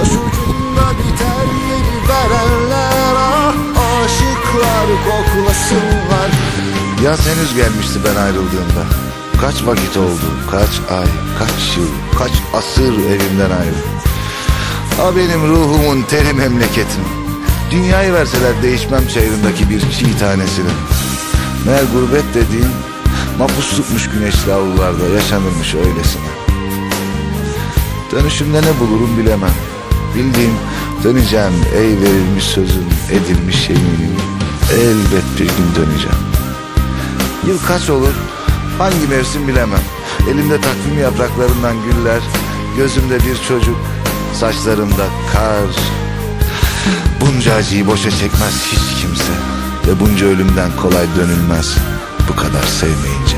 Başucunda bitenleri verenler ah Aşıklar koklasınlar. Yaz henüz gelmişti ben ayrıldığımda. Kaç vakit oldu, kaç ay, kaç yıl, kaç asır evimden ayrı Ha benim ruhumun teri memleketim. Dünyayı verseler değişmem çayırındaki bir çiğ tanesini. Meğer gurbet dediğin mapuslukmuş güneşli avlularda yaşanırmış öylesine. Dönüşümde ne bulurum bilemem. Bildiğim döneceğim ey verilmiş sözüm, edilmiş yeminim. Elbet bir gün döneceğim. Yıl kaç olur, hangi mevsim bilemem. Elimde takvim yapraklarından güller, gözümde bir çocuk, saçlarımda kar. Bunca acıyı boşa çekmez hiç kimse ve bunca ölümden kolay dönülmez bu kadar sevmeyince.